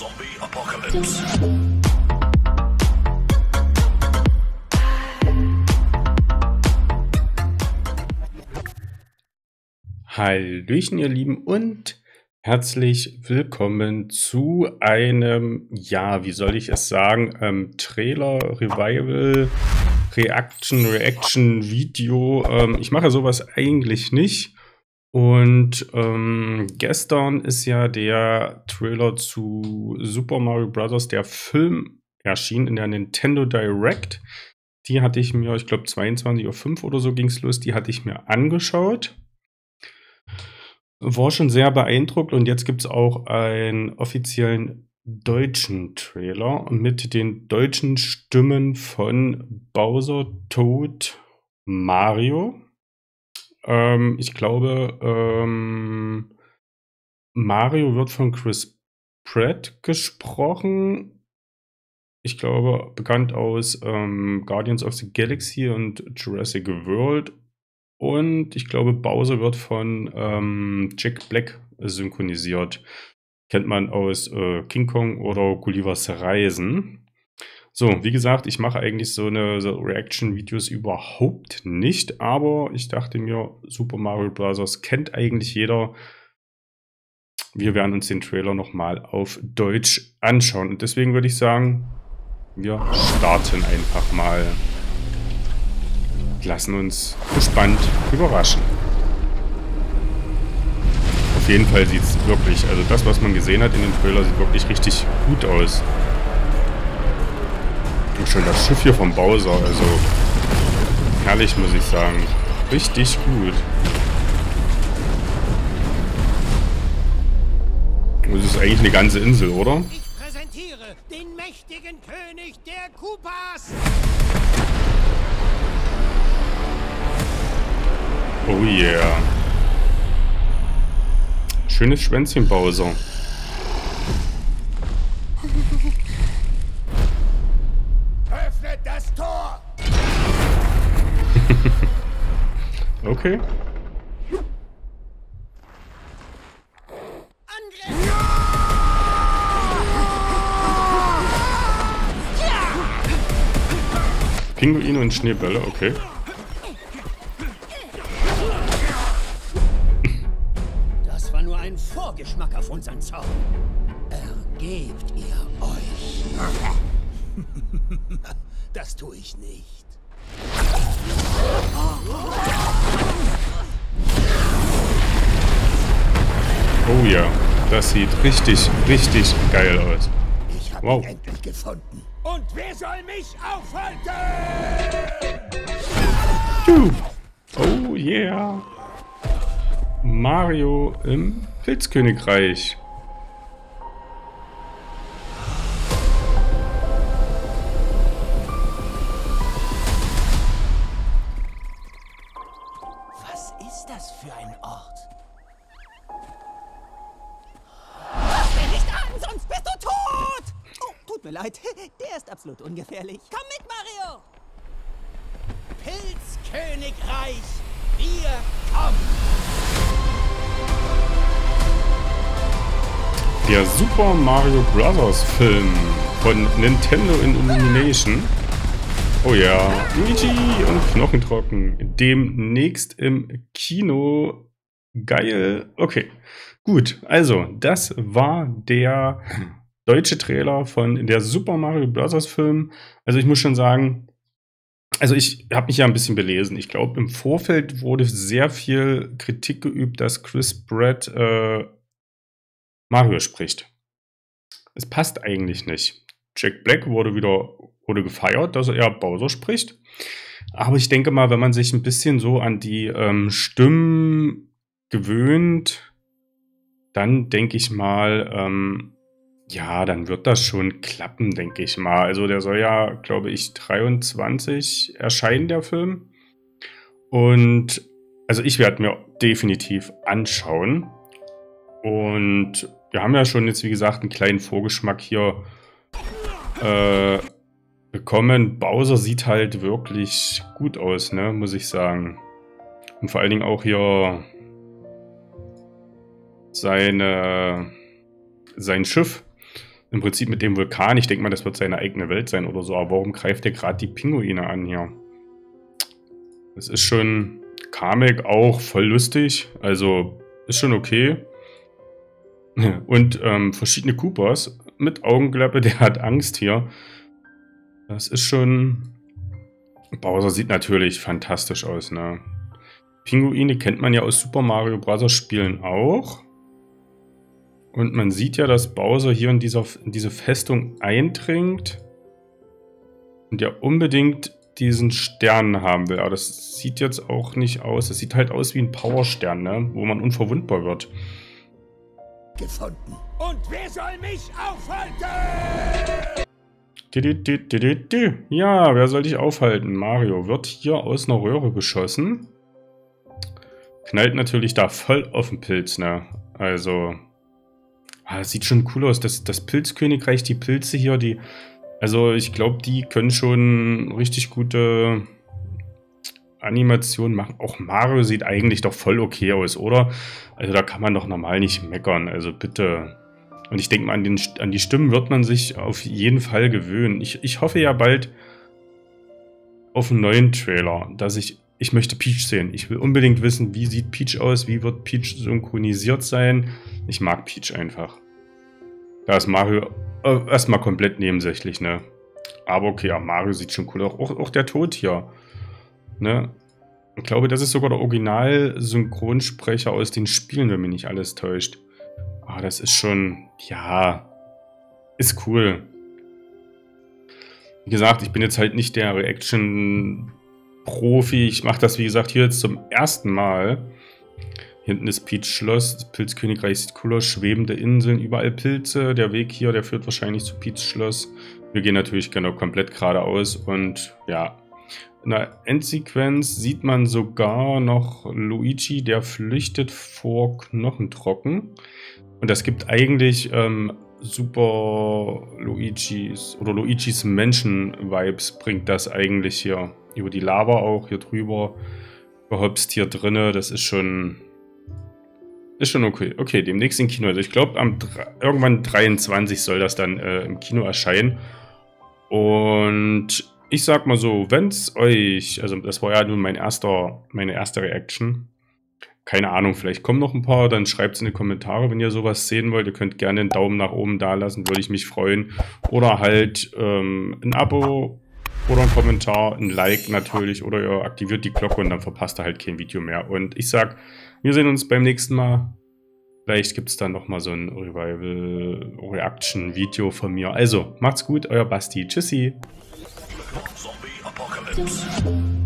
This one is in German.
Zombie Apocalypse. Hallöchen, ihr Lieben, und herzlich willkommen zu einem, ja, wie soll ich es sagen, ähm, Trailer, Revival, Reaction, Reaction, Video. Ähm, ich mache sowas eigentlich nicht. Und ähm, gestern ist ja der Trailer zu Super Mario Bros., der Film, erschienen in der Nintendo Direct. Die hatte ich mir, ich glaube 22.05 Uhr oder so ging es los, die hatte ich mir angeschaut. War schon sehr beeindruckt und jetzt gibt es auch einen offiziellen deutschen Trailer mit den deutschen Stimmen von Bowser, Toad, Mario. Ähm, ich glaube, ähm, Mario wird von Chris Pratt gesprochen. Ich glaube, bekannt aus ähm, Guardians of the Galaxy und Jurassic World. Und ich glaube, Bowser wird von ähm, Jack Black synchronisiert. Kennt man aus äh, King Kong oder Gullivers Reisen. So, wie gesagt, ich mache eigentlich so eine so Reaction-Videos überhaupt nicht, aber ich dachte mir, Super Mario Bros. kennt eigentlich jeder. Wir werden uns den Trailer nochmal auf Deutsch anschauen. Und deswegen würde ich sagen, wir starten einfach mal. Lassen uns gespannt überraschen. Auf jeden Fall sieht es wirklich, also das, was man gesehen hat in dem Trailer, sieht wirklich richtig gut aus. Und schon das Schiff hier vom Bowser, also herrlich, muss ich sagen. Richtig gut. Das ist eigentlich eine ganze Insel, oder? Ich präsentiere den mächtigen König der Koopas. Oh yeah. Schönes Schwänzchen, Bowser. Öffnet das Tor. Okay. Pinguine und Schneebälle, okay. Das war nur ein Vorgeschmack auf unseren Zorn. Ergebt ihr euch. Tue ich nicht. Oh ja, das sieht richtig, richtig geil aus. Ich habe Wow. ihn endlich gefunden. Und wer soll mich aufhalten? Oh yeah. Mario im Pilzkönigreich. Leid. Der ist absolut ungefährlich. Komm mit, Mario! Pilzkönigreich, wir kommen. Der Super Mario Bros. Film von Nintendo in Illumination. Oh ja, Luigi und Knochentrocken. Demnächst im Kino. Geil. Okay, gut. Also, das war der deutsche Trailer von der Super Mario Bros. Film. Also, ich muss schon sagen, also ich habe mich ja ein bisschen belesen. Ich glaube, im Vorfeld wurde sehr viel Kritik geübt, dass Chris Pratt äh, Mario spricht. Es passt eigentlich nicht. Jack Black wurde wieder wurde gefeiert, dass er Bowser spricht. Aber ich denke mal, wenn man sich ein bisschen so an die ähm, Stimmen gewöhnt, dann denke ich mal, ähm, ja, dann wird das schon klappen, denke ich mal. Also der soll ja, glaube ich, 23 erscheinen, der Film. Und also ich werde mir definitiv anschauen. Und wir haben ja schon jetzt, wie gesagt, einen kleinen Vorgeschmack hier äh, bekommen. Bowser sieht halt wirklich gut aus, ne, muss ich sagen. Und vor allen Dingen auch hier seine, sein Schiff im Prinzip mit dem Vulkan. Ich denke mal, das wird seine eigene Welt sein oder so. Aber warum greift der gerade die Pinguine an hier? Das ist schon Kamek auch voll lustig. Also ist schon okay. Und ähm, verschiedene Coopers mit Augenklappe, der hat Angst hier. Das ist schon... Bowser sieht natürlich fantastisch aus, ne? Pinguine kennt man ja aus Super Mario Bros. Spielen auch. Und man sieht ja, dass Bowser hier in, dieser, in diese Festung eindringt. Und ja unbedingt diesen Stern haben will. Aber das sieht jetzt auch nicht aus. Das sieht halt aus wie ein Powerstern, ne? Wo man unverwundbar wird. Gefunden. Und wer soll mich aufhalten? Ja, wer soll dich aufhalten? Mario wird hier aus einer Röhre geschossen. Knallt natürlich da voll auf den Pilz, ne? Also, Ah, das sieht schon cool aus. Das, das Pilzkönigreich, die Pilze hier, die... Also ich glaube, die können schon richtig gute Animationen machen. Auch Mario sieht eigentlich doch voll okay aus, oder? Also da kann man doch normal nicht meckern. Also bitte. Und ich denke mal, an, den, an die Stimmen wird man sich auf jeden Fall gewöhnen. Ich, ich hoffe ja bald auf einen neuen Trailer, dass ich... Ich möchte Peach sehen. Ich will unbedingt wissen, wie sieht Peach aus, wie wird Peach synchronisiert sein. Ich mag Peach einfach. Da ist Mario äh, erstmal komplett nebensächlich, ne? Aber okay, ja, Mario sieht schon cool aus. Auch, auch der Tod hier. Ne? Ich glaube, das ist sogar der Original-Synchronsprecher aus den Spielen, wenn mich nicht alles täuscht. Ah, das ist schon, ja, ist cool. Wie gesagt, ich bin jetzt halt nicht der Reaction-Profi. Ich mache das, wie gesagt, hier jetzt zum ersten Mal. Hinten ist Peach Schloss, das Pilzkönigreich sieht cool aus, schwebende Inseln, überall Pilze. Der Weg hier, der führt wahrscheinlich zu Peach Schloss. Wir gehen natürlich genau komplett geradeaus und ja. In der Endsequenz sieht man sogar noch Luigi, der flüchtet vor Knochentrocken. Und das gibt eigentlich ähm, super Luigis oder Luigis Menschen-Vibes bringt das eigentlich hier. Über die Lava auch hier drüber gehopst hier drinne. Das ist schon ist schon okay. Okay, demnächst im Kino. Also ich glaube, irgendwann 23 soll das dann äh, im Kino erscheinen. Und ich sag mal so, wenn es euch, also das war ja nun mein erster, meine erste Reaction. Keine Ahnung, vielleicht kommen noch ein paar, dann schreibt es in die Kommentare, wenn ihr sowas sehen wollt. Ihr könnt gerne einen Daumen nach oben da lassen, würde ich mich freuen. Oder halt ähm, ein Abo oder ein Kommentar, ein Like natürlich. Oder ihr aktiviert die Glocke und dann verpasst ihr halt kein Video mehr. Und ich sag, wir sehen uns beim nächsten Mal. Vielleicht gibt es dann nochmal so ein Revival-Reaction-Video von mir. Also, macht's gut, euer Basti. Tschüssi. Zombie Apocalypse.